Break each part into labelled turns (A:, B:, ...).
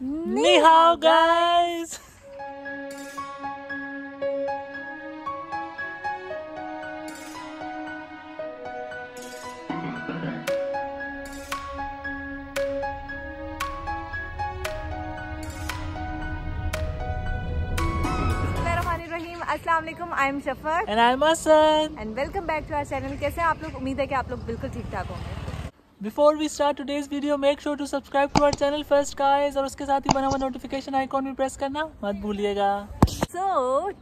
A: Ni hao, guys!
B: अस्सलाम वालेकुम I am Shafar
A: and I am Hasan
B: and welcome back to our channel कैसे हैं आप लोग? उम्मीद है कि आप लोग बिल्कुल ठीक ठाक होंगे।
A: Before we start today's video, make sure to subscribe to our channel first guys और उसके साथ ही बना हुआ नोटिफिकेशन आइकॉन भी प्रेस करना मत भूलिएगा।
B: So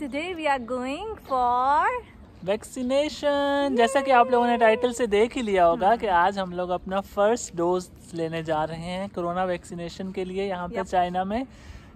B: today we are going for
A: vaccination जैसा कि आप लोगों ने टाइटल से देख ही लिया होगा कि आज हम लोग अपना फ़र्स्ट डोज लेने जा रहे हैं कोरोना वैक्सीनेशन के लिए यहाँ पे चाइना में।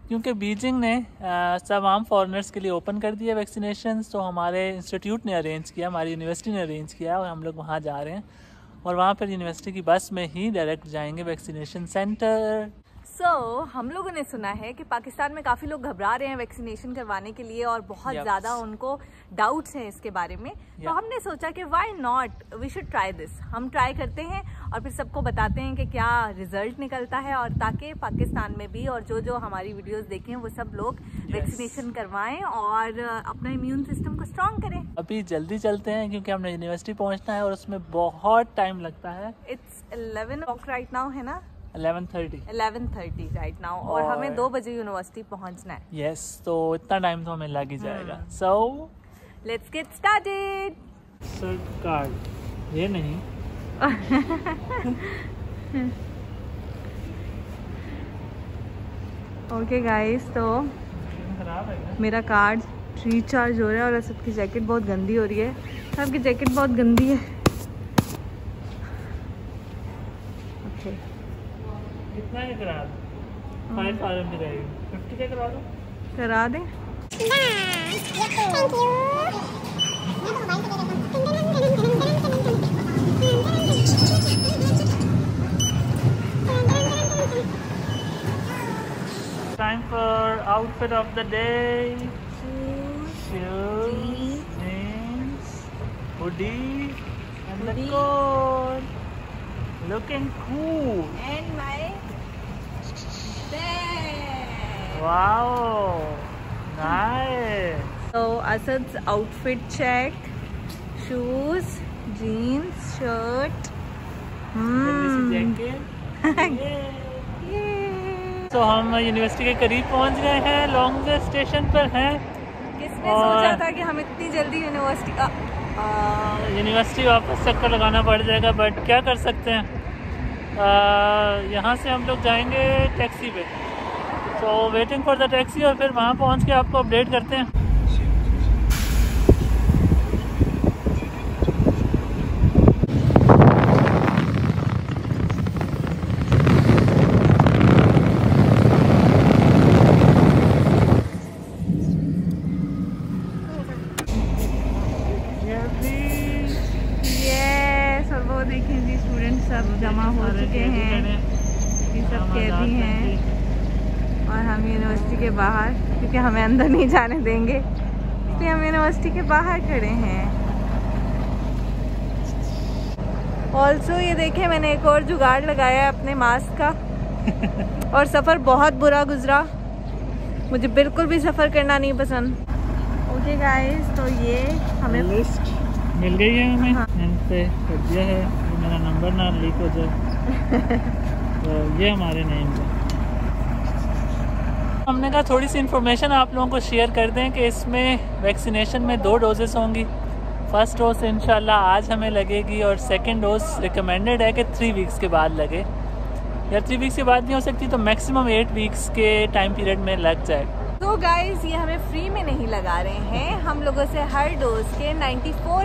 A: क्योंकि बीजिंग ने आ, आम फॉरनर्स के लिए ओपन कर दिया वैक्सीनेशन तो हमारे इंस्टीट्यूट ने अरेंज किया हमारी यूनिवर्सिटी ने अरेंज किया और हम लोग वहाँ जा रहे हैं। और वहाँ पर यूनिवर्सिटी की बस में ही डायरेक्ट जाएँगे वैक्सीनेशन सेंटर
B: सो so, हम लोगों ने सुना है कि पाकिस्तान में काफ़ी लोग घबरा रहे हैं वैक्सीनेशन करवाने के लिए और बहुत
A: Yup.
B: ज़्यादा उनको डाउट्स हैं इसके बारे में। तो हमने सोचा कि why not we should try this हम ट्राई करते हैं और फिर सबको बताते हैं कि क्या रिज़ल्ट निकलता है और ताकि पाकिस्तान में भी और जो जो हमारी वीडियोस देखें वो सब लोग yes. वैक्सीनेशन करवाएँ और अपना इम्यून सिस्टम को स्ट्रांग करें।
A: अभी जल्दी चलते हैं क्योंकि हमने यूनिवर्सिटी पहुँचना है और उसमें बहुत टाइम लगता है।
B: इट्स 11 o'clock राइट नाउ है ना?
A: 11:30
B: 11:30 राइट नाउ और हमें दो बजे यूनिवर्सिटी पहुँचना है।
A: यस तो इतना टाइम तो हमें लग ही जाएगा। So
B: let's get started
A: sir card ये नहीं।
B: ओके गाइस तो? मेरा कार्ड रिचार्ज हो रहा है और असद की जैकेट बहुत गंदी हो रही है। सबकी जैकेट बहुत गंदी है।
A: कितना है करा दो फाइव आर एम रहेगी फिफ्टी का करा दो
B: करा दें
A: time for outfit of the day shoes jeans hoodie and the
B: Hoodie.
A: coat looking cool
B: and my
A: wow. Nice.
B: So Asad's outfit check, shoes, jeans, shirt. Hmm.
A: तो हम university के करीब पहुँच गए हैं लॉन्ग स्टेशन पर हैं।
B: किसने
A: और-
B: सोचा था कि हम इतनी जल्दी यूनिवर्सिटी का
A: यूनिवर्सिटी वापस चक्कर लगाना पड़ जाएगा बट क्या कर सकते हैं? यहाँ से हम लोग जाएँगे टैक्सी पे। तो वेटिंग फॉर द टैक्सी और फिर वहाँ पहुँच के आपको अपडेट करते हैं
B: यस और वो देखें जी स्टूडेंट सब जमा हो चुके हैं ये सब कैदी हैं और हम यूनिवर्सिटी के बाहर क्योंकि हमें अंदर देंगे। इसलिए हम यूनिवर्सिटी के बाहर खड़े हैं। ऑल्सो ये देखें मैंने एक और जुगाड़ लगाया है अपने मास्क का। और सफ़र बहुत बुरा गुजरा। मुझे बिल्कुल भी सफ़र करना नहीं पसंद। ओके गाइस तो ये हमें
A: लिस्ट मिल गई है हमें।
B: हाँ।
A: पे कर दिया है। मेरा नंबर ना लीक हो जाए। तो ये हमारे नेम पे हमने कहा थोड़ी सी इन्फॉर्मेशन आप लोगों को शेयर कर दें कि इसमें वैक्सीनेशन में दो डोजेस होंगी। फ़र्स्ट डोज इंशाल्लाह आज हमें लगेगी और सेकेंड डोज रिकमेंडेड है कि थ्री वीक्स के बाद लगे। या थ्री वीक्स के बाद नहीं हो सकती तो मैक्सिमम एट वीक्स के टाइम पीरियड में लग जाएगा
B: तो गाइस ये हमें फ्री में नहीं लगा रहे हैं। हम लोगों से हर डोज के 94 फोर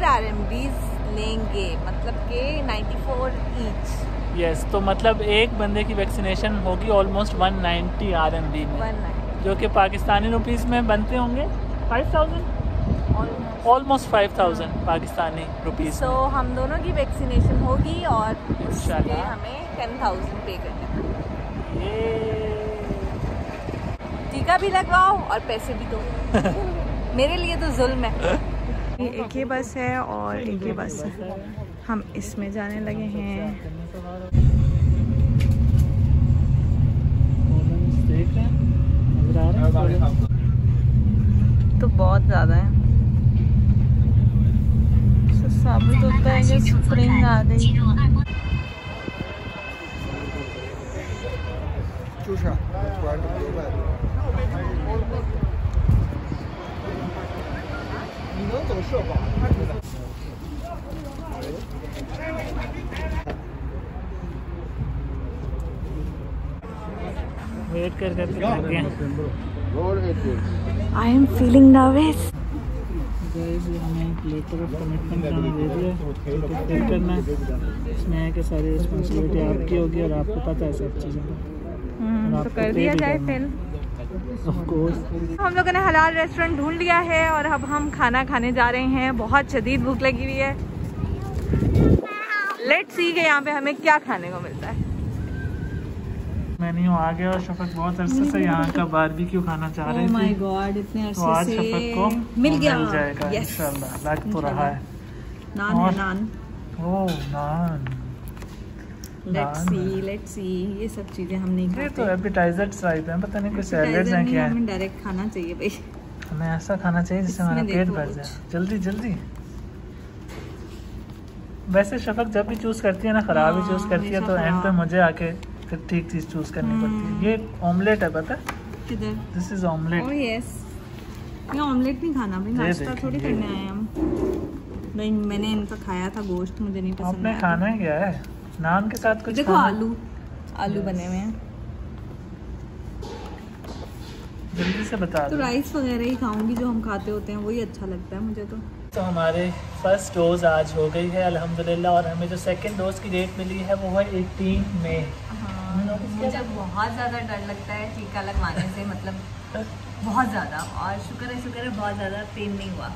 B: लेंगे मतलब के 94 फोर ईच
A: यस तो मतलब एक बंदे की वैक्सीनेशन होगी ऑलमोस्ट 190 आर एम बी में।
B: वन नाइन
A: जो कि पाकिस्तानी रुपीस में बनते होंगे। 5000 ऑलमोस्ट 5000 पाकिस्तानी रुपीस
B: सो हम दोनों की वैक्सीनेशन होगी और हमें टेन थाउज़ेंड पे करना है। टीका भी लगवाओ और पैसे भी दो। मेरे लिए तो जुल्म है। एक ही बस है और एक ही बस है। हम इसमें जाने लगे हैं।
A: जा रहे हैं तो
B: बहुत ज़्यादा है। साबित होता है कि स्प्रिंग आ गई
A: वेट कर कर थक गए
B: I am feeling
A: nervous guys हमें लेटर ऑफ़ कमिटमेंट करना दे दिया है। फिल करना है। इसमें है कि सारी रिस्पॉन्सिबिलिटी आपकी होगी और आपको पता है सब चीज़ों का।
B: तो कर दिया जाए फिल हम लोगों ने हलाल रेस्टोरेंट ढूंढ लिया है और अब हम खाना खाने जा रहे हैं। बहुत शदीद भूख लगी हुई है। लेट सी के यहाँ पे हमें क्या खाने को मिलता है।
A: मेन्यू आ गया और शफक बहुत अरसे से यहाँ का बारबेक्यू खाना चाह रही थी।
B: इतने
A: तो आज शफक को
B: मिल गया।
A: मिल जाएगा
B: Yes.
A: इंशाल्लाह लग तो रहा है।
B: नान
A: और-
B: नान।
A: ओह नान।
B: लेट्स सी लेट्स सी ये सब चीज़ें हम नहीं
A: तो
B: खाते।
A: टाइप है पता नहीं कुछ सैलड्स हैं क्या
B: हमें डायरेक्ट खाना चाहिए भाई।
A: हमें ऐसा खाना चाहिए जिससे हमारा पेट भर जाए। जल्दी जल्दी। वैसे शफक जब भी चूज़ करती है ना खराब ही
B: हाँ,
A: चूज़ करती है तो एंड पे मुझे आके फिर ठीक चीज़ चूज़ करनी पड़ती
B: हम्म।
A: है ये ऑमलेट है पता
B: किधर?
A: This is omelette
B: oh yes ये ऑमलेट नहीं खाना भाई नाश्ता थोड़ी करने आए हम। नहीं मैंने इनका खाया था गोश्त मुझे नहीं पसंद
A: आपने खाना ही क्या है? नान के साथ कुछ
B: देखो आलू आलू बने हुए हैं।
A: जल्दी से बता
B: तो राइस वगैरह ही खाऊँगी जो हम खाते होते हैं वही अच्छा लगता है मुझे तो।
A: तो हमारे फ़र्स्ट डोज आज हो गई है अल्हम्दुलिल्लाह और हमें जो सेकंड डोज की डेट मिली है वो है 18 मई
B: मुझे बहुत ज़्यादा डर लगता है टीका लगवाने से मतलब बहुत ज़्यादा। और शुक्र है शुक्र है बहुत ज़्यादा पेन नहीं हुआ।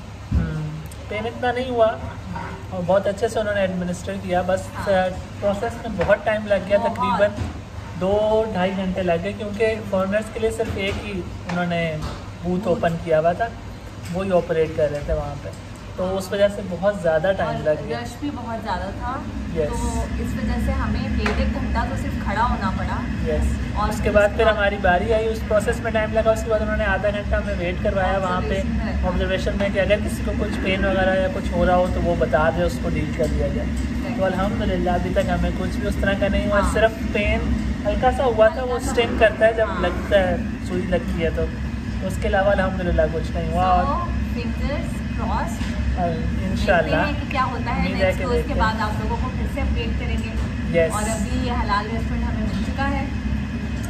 A: पेन इतना नहीं हुआ। और बहुत अच्छे से उन्होंने एडमिनिस्टर किया। बस प्रोसेस में बहुत टाइम लग गया तकरीबन दो ढाई घंटे लग गए क्योंकि फॉरनर्स के लिए सिर्फ़ एक ही उन्होंने बूथ ओपन किया हुआ था। वही ऑपरेट कर रहे थे वहाँ पे। तो उस वजह से बहुत ज़्यादा टाइम लग गया
B: रश भी बहुत ज़्यादा था
A: Yes.
B: तो इस वजह से हमें डेढ़ एक घंटा तो सिर्फ़ खड़ा होना पड़ा
A: यस
B: और
A: उसके बाद फिर हमारी बारी आई उस प्रोसेस में टाइम लगा उसके बाद उन्होंने आधा घंटा हमें वेट करवाया वहाँ पे। ऑब्जर्वेशन में कि अगर किसी को कुछ पेन वगैरह या कुछ हो रहा हो तो वो बता दे उसको डील कर दिया जाए तो अल्हम्दुलिल्लाह अभी तक हमें कुछ भी उस तरह का नहीं हुआ
B: हाँ।
A: सिर्फ़ पेन हल्का सा हुआ था वो स्टिंग करता है जब
B: हाँ।
A: लगता है सुई लगती है तो उसके अलावा अल्हम्दुलिल्लाह कुछ नहीं हुआ और
B: फिंगर्स क्रॉस
A: इंशाल्लाह।
B: कि क्या होता है नेक्स्ट
A: कि
B: डोज के
A: देखते
B: बाद आप लोगों को फिर से अपडेट करेंगे।
A: Yes.
B: और अभी ये हलाल रेस्टोरेंट हमें मिल चुका है।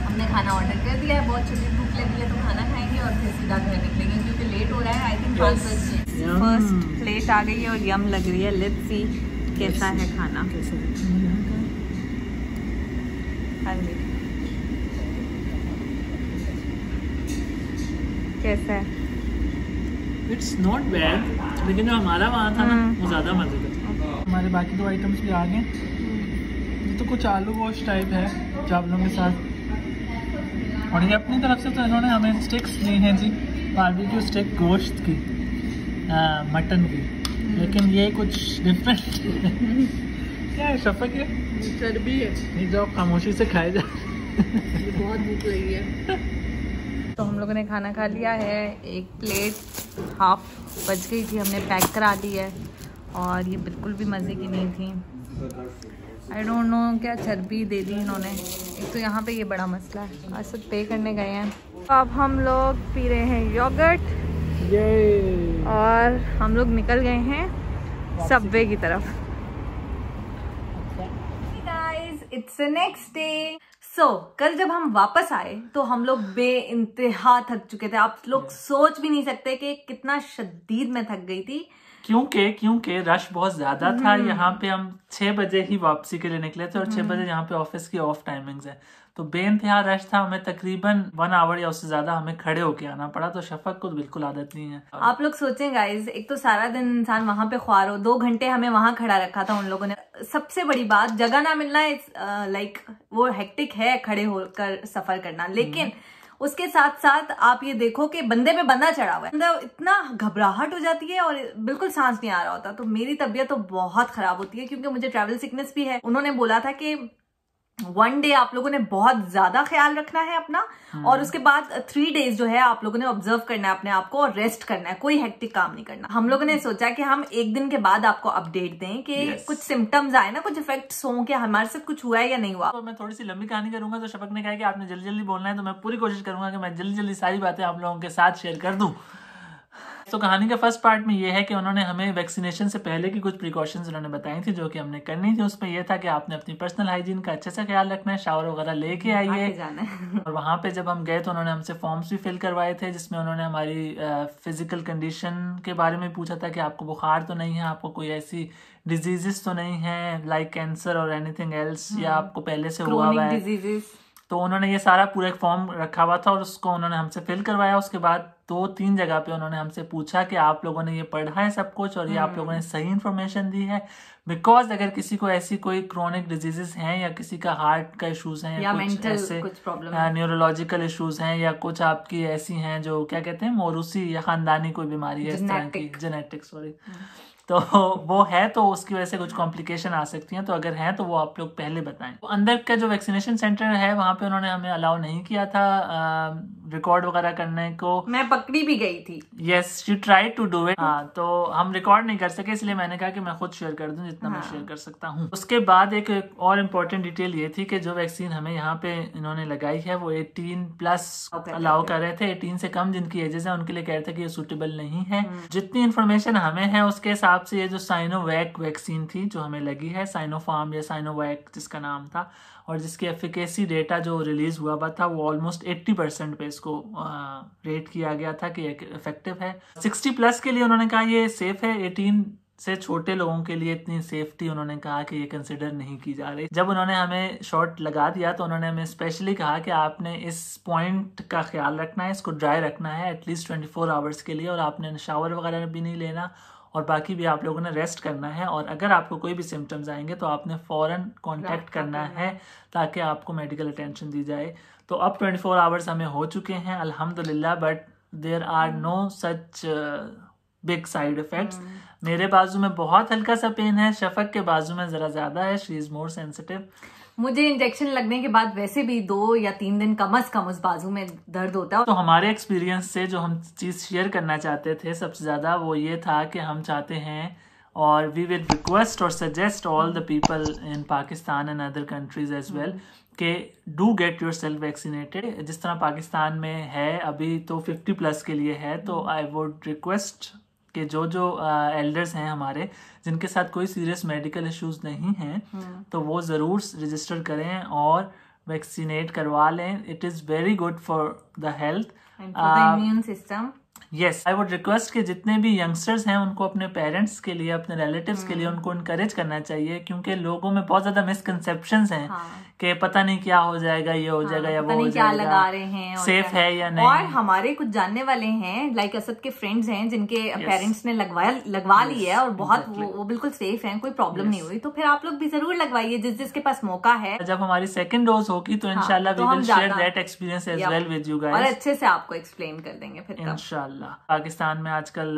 B: हमने खाना ऑर्डर कर दिया है बहुत छोटी भूख लगी है तो खाना खाएँगे और फिर सीधा घर निकलेंगे क्योंकि लेट हो रहा है आई थिंक पाँच बजे फ़र्स्ट प्लेट आ गई है और यम लग रही है। लेट्स सी कैसा है खाना। कैसा है?
A: इट्स नॉट बैड लेकिन जो हमारा वहाँ था ना
B: हम्म।
A: वो ज़्यादा मज़े का हमारे बाकी दो आइटम्स भी आ गए। ये तो कुछ आलू गोश्त टाइप है चावलों के साथ। और ये अपनी तरफ़ से तो इन्होंने हमें स्टिक्स दी हैं जी बारबेक्यू स्टिक गोश्त की मटन की। लेकिन ये कुछ डिफरेंट क्या है शफक है
B: चर्बी है।
A: नहीं जो आप खामोशी से खाए जा
B: बहुत भूख लगी है। तो हम लोगों ने खाना खा लिया है। एक प्लेट हाफ़ बच गई थी हमने पैक करा दी है। और ये बिल्कुल भी मज़े की नहीं थी। आई डोंट नो क्या चर्बी दे दी इन्होंने। एक तो यहाँ पे ये बड़ा मसला है। आज सब पे करने गए हैं। तो अब हम लोग पी रहे हैं योगर्ट
A: ये
B: और हम लोग निकल गए हैं सबवे की तरफ़। It's it's the day. So, कल जब हम वापस आए तो हम लोग बे इंतहा थक चुके थे। आप लोग yeah. सोच भी नहीं सकते कि कितना शदीद में थक गई थी।
A: क्योंकि क्योंकि रश बहुत ज़्यादा था। यहाँ पे हम छह बजे ही वापसी के लिए निकले थे और छह बजे यहाँ पे ऑफ़िस की ऑफ़ टाइमिंग्स है। तो बेइंतहा रश था हमें तकरीबन वन आवर या उससे ज़्यादा हमें खड़े होके आना पड़ा तो शफक को बिल्कुल आदत नहीं है।
B: आप लोग सोचें गाइज़ एक तो सारा दिन इंसान वहाँ पे ख्वार हो दो घंटे हमें वहाँ खड़ा रखा था उन लोगों ने। सबसे बड़ी बात जगह ना मिलना लाइक वो हेक्टिक है खड़े होकर सफ़र करना। लेकिन उसके साथ साथ आप ये देखो कि बंदे पे बंदा चढ़ा हुआ है। बंदा इतना घबराहट हो जाती है और बिल्कुल सांस नहीं आ रहा होता। तो मेरी तबीयत तो बहुत खराब होती है क्योंकि मुझे ट्रैवल सिकनेस भी है। उन्होंने बोला था कि वन डे आप लोगों ने बहुत ज़्यादा ख्याल रखना है अपना
A: हम्म।
B: और उसके बाद थ्री डेज़ जो है आप लोगों ने ऑब्ज़र्व करना है अपने आप को और रेस्ट करना है कोई हेक्टिक काम नहीं करना हम लोगों ने सोचा कि हम एक दिन के बाद आपको अपडेट दें कि
A: Yes.
B: कुछ सिम्टम्स आए ना कुछ इफेक्ट्स हों कि हमारे साथ कुछ हुआ है या नहीं हुआ
A: तो मैं थोड़ी सी लंबी कहानी करूँगा तो शफक ने कहा कि आपने जल्दी जल्दी बोलना है तो मैं पूरी कोशिश करूँगा कि मैं जल्दी जल्दी सारी बातें आप लोगों के साथ शेयर कर दूँ तो कहानी के फ़र्स्ट पार्ट में ये है कि उन्होंने हमें वैक्सीनेशन से पहले की कुछ प्रिकॉशंस उन्होंने बताई थी जो कि हमने करनी थी। उसमें यह था कि आपने अपनी पर्सनल हाइजीन का अच्छे से ख्याल रखना है शावर वगैरह लेके
B: आगे
A: आइए
B: है।
A: और वहाँ पे जब हम गए तो उन्होंने हमसे फॉर्म्स भी फिल करवाए थे जिसमें उन्होंने हमारी फ़िज़िकल कंडीशन के बारे में पूछा था कि आपको बुखार तो नहीं है आपको कोई ऐसी डिजीजेस तो नहीं है लाइक कैंसर और एनीथिंग एल्स या आपको पहले से हुआ हुआ है। तो उन्होंने ये सारा पूरा एक फॉर्म रखा हुआ था और उसको उन्होंने हमसे फिल करवाया। उसके बाद दो तीन जगह पे उन्होंने हमसे पूछा कि आप लोगों ने ये पढ़ा है सब कुछ और ये आप लोगों ने सही इन्फॉर्मेशन दी है। बिकॉज़ अगर किसी को ऐसी कोई क्रोनिक डिजीजेस हैं या किसी का हार्ट का इश्यूज़ हैं
B: या
A: कुछ ऐसे न्यूरोलॉजिकल इश्यूज़ हैं। या कुछ आपकी ऐसी हैं जो क्या कहते हैं मोरूसी या खानदानी कोई बीमारी है इस तरह की जेनेटिक सॉरी तो वो है तो उसकी वजह से कुछ कॉम्प्लिकेशन आ सकती हैं तो अगर हैं तो वो आप लोग पहले बताएँ। तो अंदर का जो वैक्सीनेशन सेंटर है, वहाँ पे उन्होंने हमें अलाउ नहीं किया था रिकॉर्ड वगैरह करने को।
B: मैं पकड़ी भी गई थी।
A: Yes you try to do it हाँ। तो हम रिकॉर्ड नहीं कर सके इसलिए मैंने कहा कि मैं खुद शेयर कर दूँ जितना
B: हाँ. मैं।
A: शेयर कर सकता हूँ। उसके बाद एक और इम्पोर्टेंट डिटेल ये थी कि जो वैक्सीन हमें यहाँ पे इन्होंने लगाई है वो 18 प्लस अलाउ कर रहे थे। 18 से कम जिनकी एजेस है उनके लिए कह रहे थे कि ये सूटेबल नहीं है।
B: हम्म।
A: जितनी इन्फॉर्मेशन हमें है उसके हिसाब से ये जो साइनोवैक वैक्सीन थी जो हमें लगी है साइनोफार्म या साइनोवैक जिसका नाम था और जिसकी एफिकेसी डेटा जो रिलीज़ हुआ हुआ था, वो ऑलमोस्ट 80 परसेंट पे इसको रेट किया गया था कि इफ़ेक्टिव है। 60 प्लस के लिए उन्होंने कहा ये सेफ़ है 18 से छोटे लोगों के लिए इतनी सेफ्टी उन्होंने कहा कि ये कंसिडर नहीं की जा रही। जब उन्होंने हमें शॉट लगा दिया तो उन्होंने हमें स्पेशली कहा कि आपने इस पॉइंट का ख्याल रखना है, इसको ड्राई रखना है एटलीस्ट ट्वेंटी फोर आवर्स के लिए, और आपने शावर वगैरह भी नहीं लेना। और बाकी भी आप लोगों ने रेस्ट करना है और अगर आपको कोई भी सिम्टम्स आएँगे तो आपने फ़ौरन कांटेक्ट करना
B: करना
A: है ताकि आपको मेडिकल अटेंशन दी जाए। तो अब 24 फोर आवर्स हमें हो चुके हैं अल्हम्दुलिल्लाह but there are no such big side effects मेरे बाजू में बहुत हल्का सा पेन है शफक के बाजू में जरा ज़्यादा है शी इज़ मोर सेंसिटिव
B: मुझे इंजेक्शन लगने के बाद वैसे भी दो या तीन दिन कम अज कम उस बाजू में दर्द होता है।
A: तो हमारे एक्सपीरियंस से जो हम चीज़ शेयर करना चाहते थे सबसे ज़्यादा वो ये था कि हम चाहते हैं और वी विल रिक्वेस्ट और suggest all the people in Pakistan and other countries as well कि do get yourself vaccinated जिस तरह पाकिस्तान में है अभी तो 50 प्लस के लिए है तो आई वुड रिक्वेस्ट कि जो जो एल्डर्स हैं हमारे जिनके साथ कोई सीरियस मेडिकल इश्यूज़ नहीं हैं तो वो ज़रूर रजिस्टर करें और वैक्सीनेट करवा लें. It is very good
B: for the health immune system
A: yes I would request कि जितने भी यंगस्टर्स हैं उनको अपने पेरेंट्स के लिए अपने रिलेटिव्स के लिए उनको इनकरेज करना चाहिए क्योंकि लोगों में बहुत ज़्यादा मिसकंसेप्शन हैं
B: हाँ।
A: कि पता नहीं क्या हो जाएगा ये हो जाएगा या वो हो
B: क्या
A: जाएगा।
B: लगा रहे हैं
A: सेफ़ है या नहीं?
B: और हमारे कुछ जानने वाले हैं लाइक असद के फ्रेंड्स हैं जिनके पेरेंट्स ने लगवाया लगवा ली है और बहुत वो, बिल्कुल सेफ़ है कोई प्रॉब्लम नहीं हुई तो फिर आप लोग भी ज़रूर लगवाइए जिस जिसके पास मौका है।
A: जब हमारी सेकंड डोज होगी तो इंशाल्लाह we
B: will
A: share that experience
B: as
A: well with you
B: और अच्छे से आपको एक्सप्लेन कर देंगे फिर
A: इंशाल्लाह पाकिस्तान में आजकल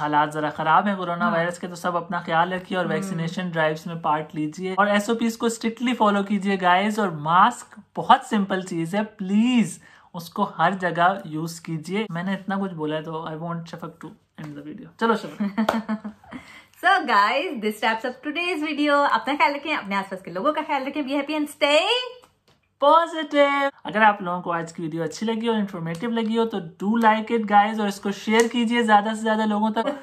A: हालात जरा खराब है कोरोना वायरस के तो सब अपना ख्याल रखिए और वैक्सीनेशन ड्राइव्स में पार्ट लीजिए। और एसओपीज को स्ट्रिक्टली फॉलो कीजिए गाइस और मास्क बहुत सिंपल चीज़ है। प्लीज़ उसको हर जगह यूज़ कीजिए। मैंने इतना कुछ बोला है तो I want Shafaq to end the video चलो Shafaq
B: so guys this types of today's video अपना ख्याल रखें अपने आसपास के लोगों का ख्याल रखें। Be happy and stay
A: positive अगर आप लोगों को आज की वीडियो अच्छी लगी हो इन्फॉर्मेटिव लगी हो तो डू लाइक इट गाइज़ और इसको शेयर कीजिए ज़्यादा से ज़्यादा लोगों तक।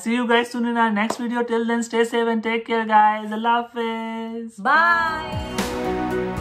A: See you guys soon in next video till then stay safe and take care guys अल्लाह हाफिज
B: बाय